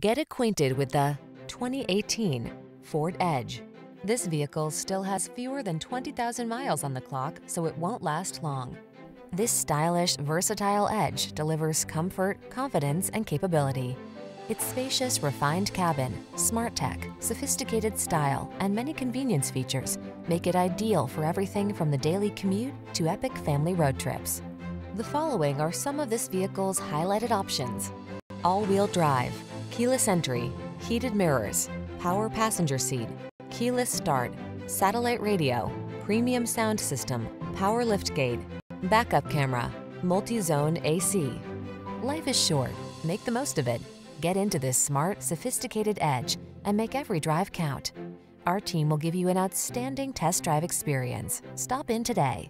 Get acquainted with the 2018 Ford Edge. This vehicle still has fewer than 20,000 miles on the clock, so it won't last long. This stylish, versatile Edge delivers comfort, confidence, and capability. Its spacious, refined cabin, smart tech, sophisticated style, and many convenience features make it ideal for everything from the daily commute to epic family road trips. The following are some of this vehicle's highlighted options. All-wheel drive, keyless entry, heated mirrors, power passenger seat, keyless start, satellite radio, premium sound system, power liftgate, backup camera, multi-zone AC. Life is short, make the most of it. Get into this smart, sophisticated edge and make every drive count. Our team will give you an outstanding test drive experience. Stop in today.